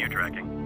Continue tracking.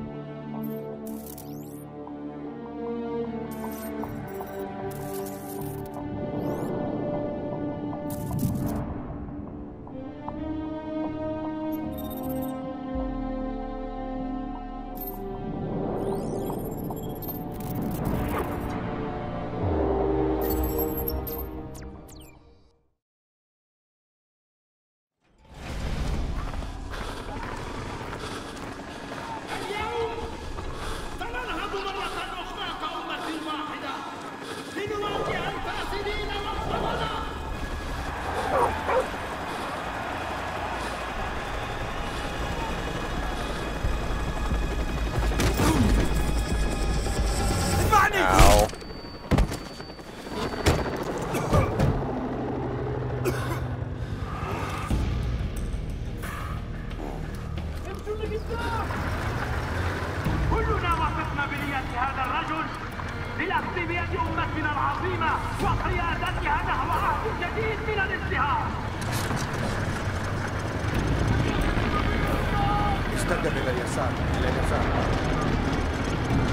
استقبل إلى اليسار إلى اليسار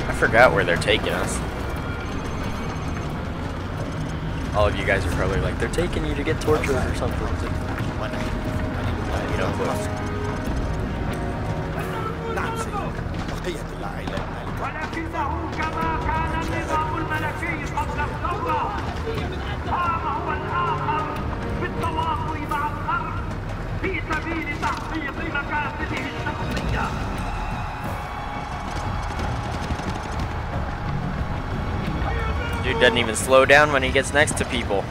I forgot where they're taking us. All of you guys are probably like, they're taking you to get tortured or something. You know, but نعم سيدي بقية العائلة المالكة Dude doesn't even slow down when he gets next to people.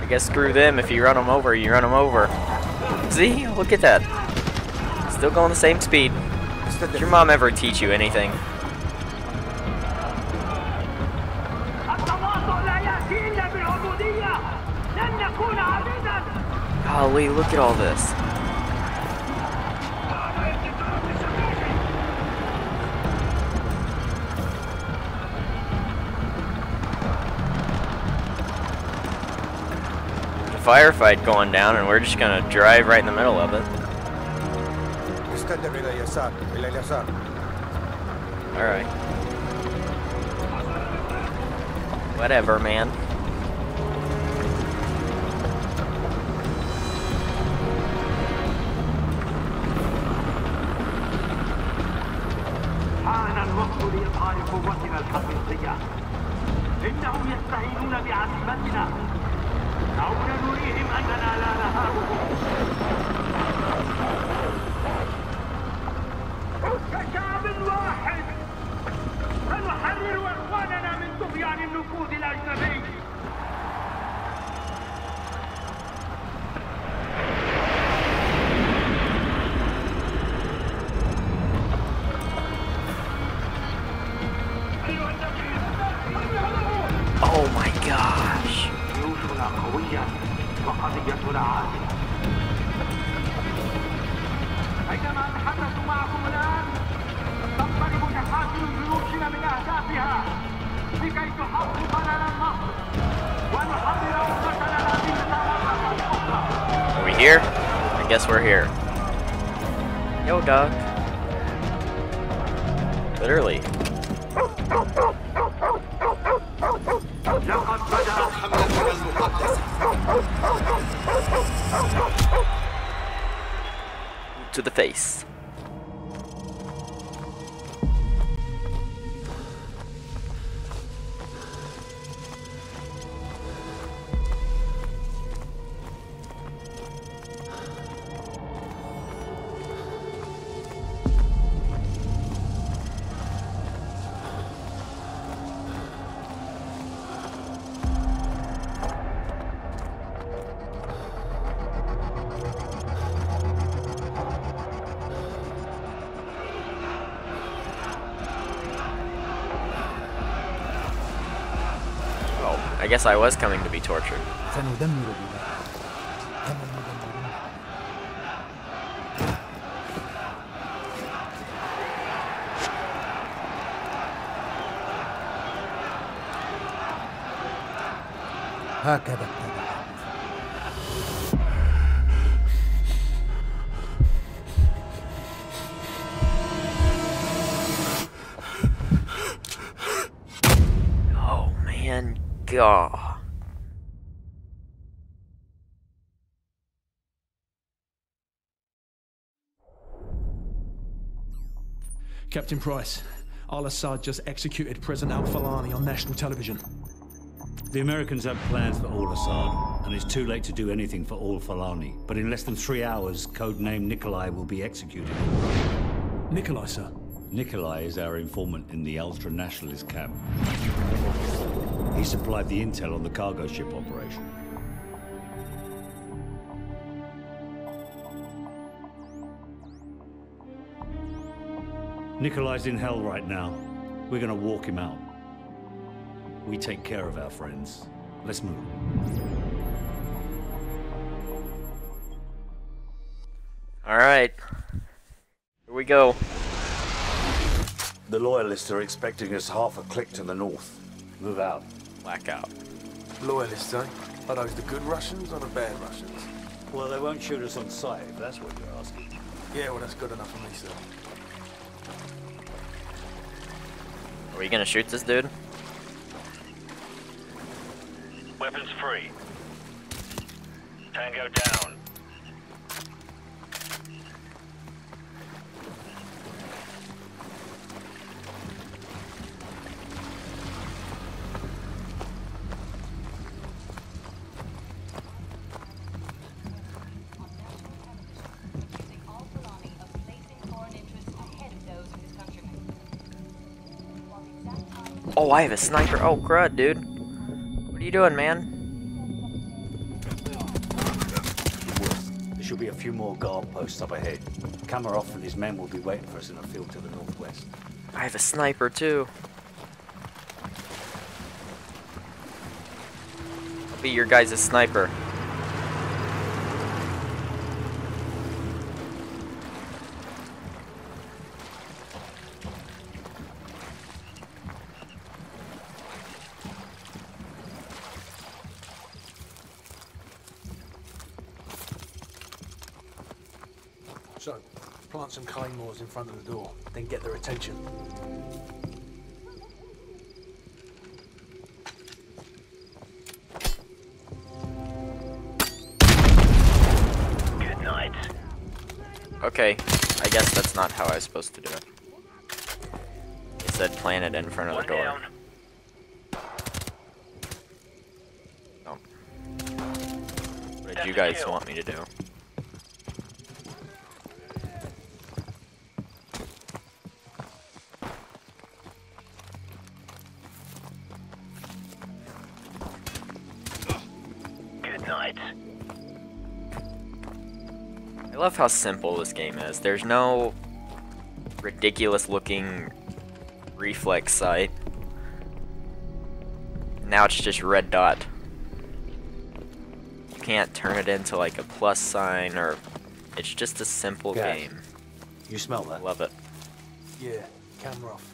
I guess screw them. If you run them over, you run them over. See? Look at that. Still going the same speed. Did your mom ever teach you anything? Golly, look at all this. firefight going down, and we're just gonna drive right in the middle of it. استقبل إلى اليسار إلى اليسار Alright. Whatever, man. حان الوقت لإظهار قوتنا الحقيقية إنهم يستهينون بعزيمتنا 我们要努力，很难。Are we here? I guess we're here. Yo, dog. Literally. to the face. I guess I was coming to be tortured. سندمر بلادهم كما يدمرون هكذا God. Captain Price, Al Assad just executed President Al Fulani on national television. The Americans have plans for Al Assad, and it's too late to do anything for Al Fulani. But in less than three hours, codename Nikolai will be executed. Nikolai, sir. Nikolai is our informant in the ultra nationalist camp. He supplied the intel on the cargo ship operation. Nikolai's in hell right now. We're gonna walk him out. We take care of our friends. Let's move. Alright. Here we go. The Loyalists are expecting us half a click to the north. Move out. Blackout. Loyalists, eh? Are those the good Russians or the bad Russians? Well, they won't shoot us on sight, if that's what you're asking. Yeah, well, that's good enough for me, sir. Are we gonna shoot this dude? Weapons free. Tango down. Oh, I have a sniper. Oh, crud, dude. What are you doing, man? There should be a few more guard posts up ahead. Kamarov and his men will be waiting for us in a field to the northwest. I have a sniper, too. I'll be your guys' sniper. So, plant some claymores in front of the door, then get their attention. Good night. Okay, I guess that's not how I was supposed to do it. It said plant it in front of One the door. down. Oh. What did you guys want me to do? I love how simple this game is. There's no ridiculous looking reflex sight. Now it's just red dot. You can't turn it into like a plus sign or it's just a simple game. You smell that? love it. Yeah, camera off.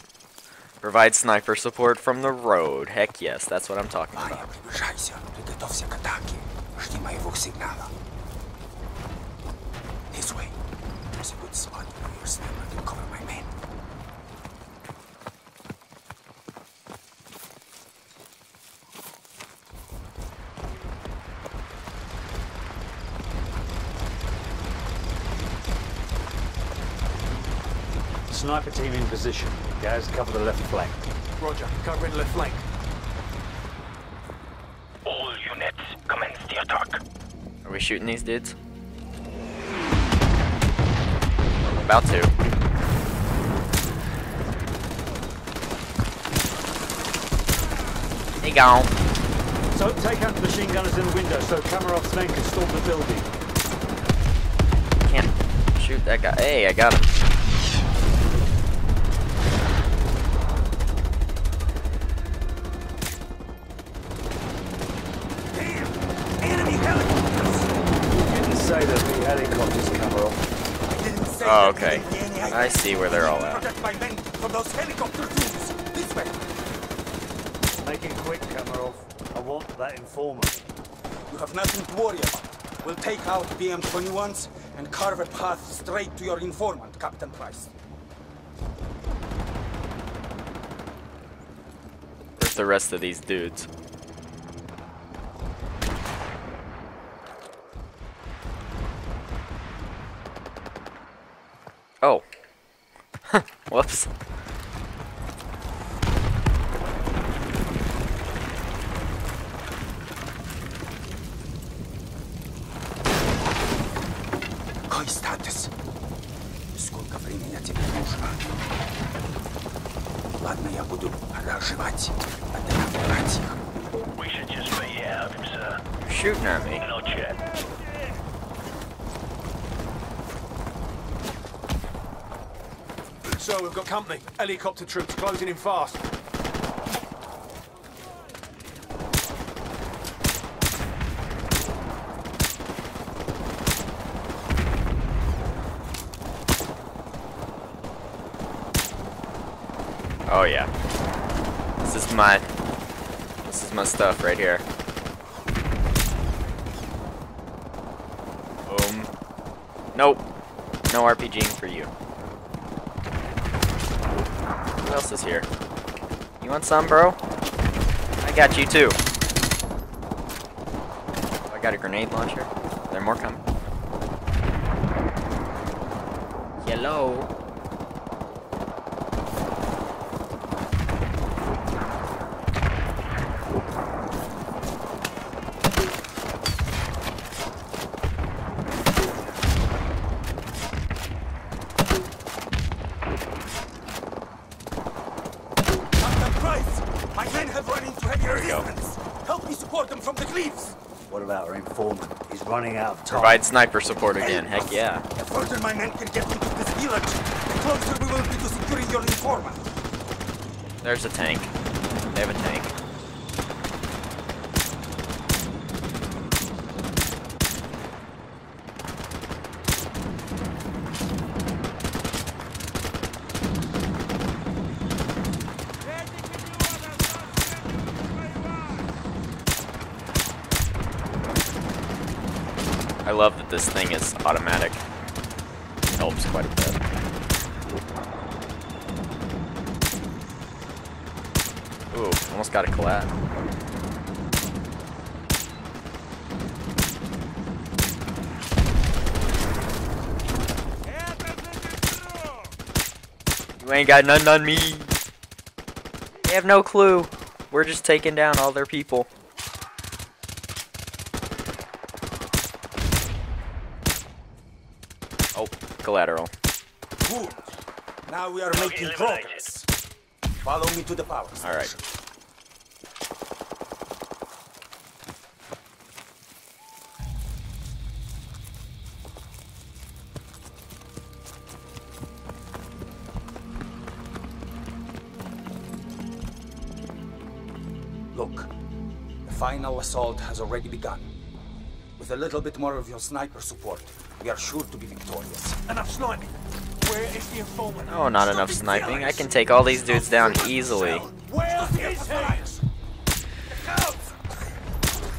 Provide sniper support from the road. Heck yes, that's what I'm talking about. This way. A good spot for your sniper to Sniper team in position. Guys, cover the left flank. Roger, covering left flank. All units, commence the attack. Are we shooting these dudes? I'm about to. He gone. So take out the machine gunners in the window so Kamarov's men can storm the building. Can't shoot that guy. Hey, I got him. Enemy helicopters, Kamarov. Oh, okay. I see where they're all at. Protect my men from those helicopter dudes. This way. Make it quick, Kamarov. I want that informant. You have nothing to worry about. We'll take out BM-21s and carve a path straight to your informant, Captain Price. Where's the rest of these dudes? Oh. Whoops. So we've got company. Helicopter troops closing in fast. Oh yeah. This is my this is my stuff right here. Boom. Nope. No RPGing for you. Who else is here? You want some, bro? I got you too. Oh, I got a grenade launcher. There are more coming. Hello. Captain Price! My men have run into heavy There we go. resistance. Help me support them from the cliffs. What about our informant? He's running out of time. Provide sniper support again. Heck yeah. The further my men can get into this village, the closer we will be to securing your informant. There's a tank. They have a tank. This thing is automatic. Helps quite a bit. Ooh, almost got a collat. You ain't got none on me. They have no clue. We're just taking down all their people. Oh, collateral. Good. Now we are making progress. Follow me to the power station. All right. Look, the final assault has already begun. With a little bit more of your sniper support, we are sure to be victorious. Enough sniping. Where is the informant? Oh, not enough sniping. I can take all these dudes down easily. Where is he? The house!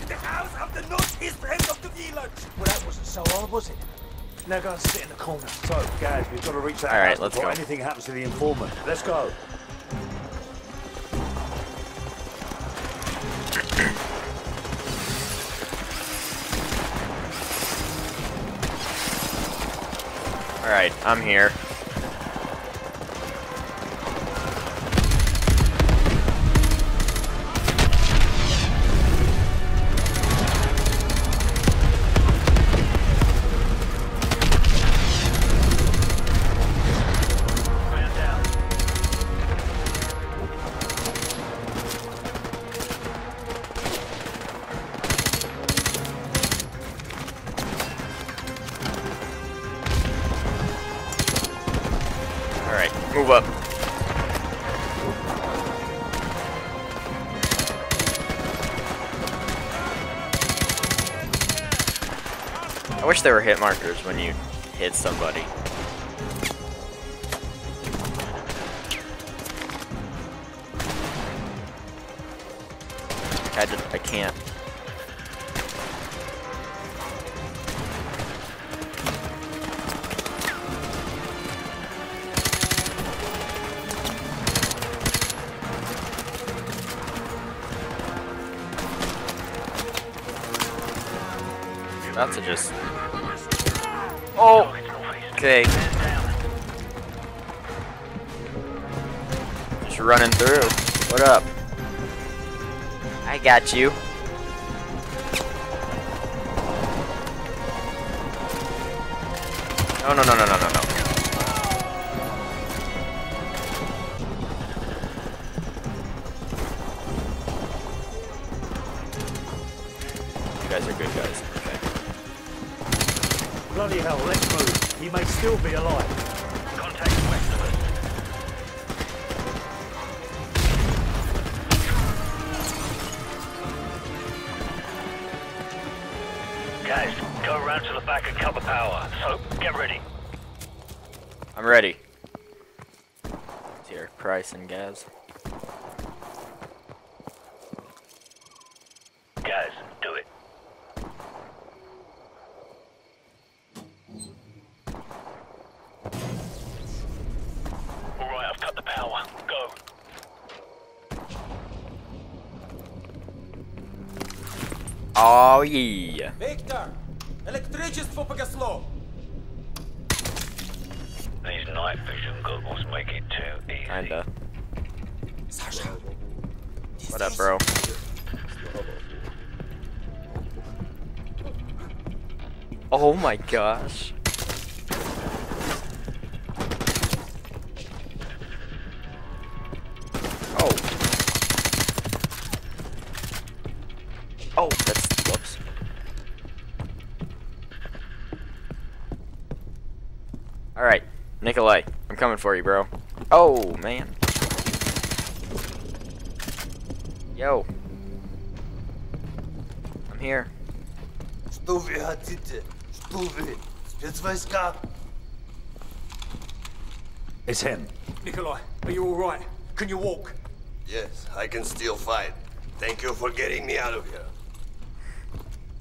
The house of the northeast end of the village! Well, that wasn't so hard, was it? Now go and sit in the corner. So, guys, we've got to reach that All right, house let's before go. anything happens to the informant. Let's go. Alright, I'm here. Wish there were hit markers when you hit somebody. I just, I can't. That's a just. Oh. Okay. Just running through. What up? I got you. No, no, no, no, no, no, no. Still be alive. Contact west of us. Guys, go around to the back and cut the power. So, get ready. I'm ready. It's here, Price and Gaz. Oh yeah. Victor! Электричество погасло! These night vision goggles make it too easy. Kinda. Sasha! What up, bro? Oh my gosh. coming for you, bro. Oh man. Yo. I'm here. Что вы хотите? Что вы? Спецвойска? It's him. Nikolai, are you all right? Can you walk? Yes, I can still fight. Thank you for getting me out of here.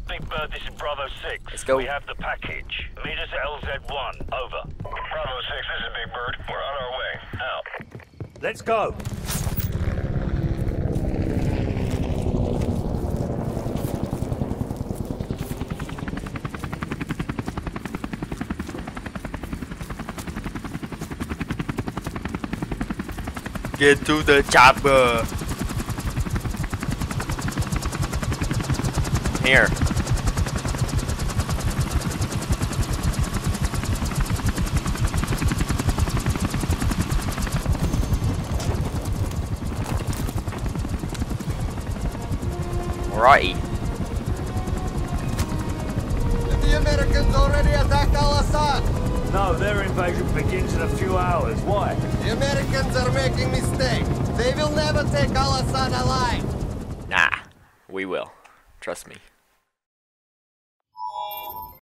Big Bird, this is Bravo 6. Let's go. We have the package. Meet us at LZ1. Over. Bravo 6, this is Big Bird. We're on our way. Out. Let's go. Get to the chopper. Here. Alrighty. Did the Americans already attack Al-Assad? No, their invasion begins in a few hours. Why? The Americans are making mistakes. They will never take Al-Assad alive. Nah, we will. Trust me.